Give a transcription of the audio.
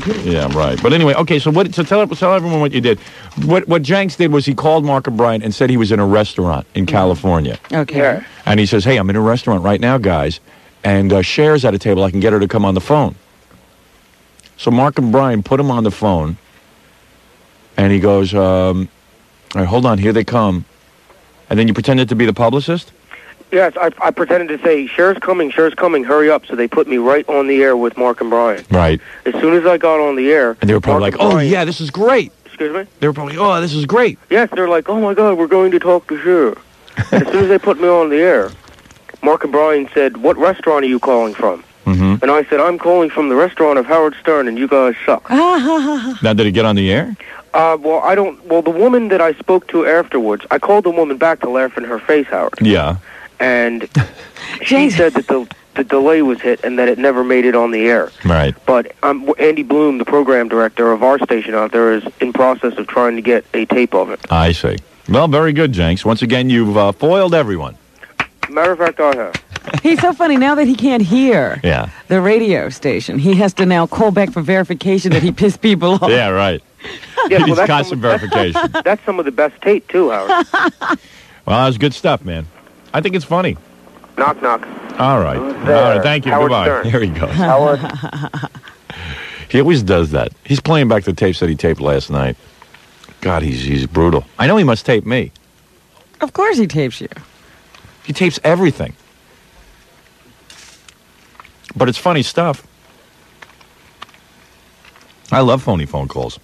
computer. Yeah, right. But anyway, okay. So what? So tell tell everyone what you did. What what Janks did was he called Mark and Brian and said he was in a restaurant in California, Okay. Yeah. and he says, "Hey, I'm in a restaurant right now, guys, and uh, Cher's at a table. I can get her to come on the phone." So Mark and Brian put him on the phone, and he goes, um, "All right, hold on, here they come," and then you pretended to be the publicist. Yes, I, I pretended to say, Cher's coming, Cher's coming, hurry up. So they put me right on the air with Mark and Brian. Right. As soon as I got on the air, And they were probably Mark like, "Oh Brian- yeah, this is great." Excuse me? They were probably, "Oh, this is great." Yes, they're like, oh my God, we're going to talk to Cher. as soon as they put me on the air, Mark and Brian said, what restaurant are you calling from? hmm And I said, I'm calling from the restaurant of Howard Stern, and you guys suck. Now, did it get on the air? Uh, well, I don't. Well, the woman that I spoke to afterwards, I called the woman back to laugh in her face, Howard, Yeah. And she said that the the delay was hit and that it never made it on the air. Right. But um, Andy Bloom, the program director of our station out there, is in process of trying to get a tape of it. I see. Well, very good, Janks. Once again, you've uh, foiled everyone. Matter of fact, I have. He's so funny now that he can't hear Yeah. the radio station. He has to now call back for verification that he pissed people off. Yeah, right. Yeah, He's that's constant some, that's, verification. that's some of the best tape too, Howard. Well, that was good stuff, man. I think it's funny. knock knock. All right. Who's All there? right. Thank you. Howard Goodbye. Stern. Here he goes. Howard. He always does that. He's playing back the tapes that he taped last night. God, he's he's brutal. I know he must tape me. Of course he tapes you. He tapes everything. But it's funny stuff. I love phony phone calls.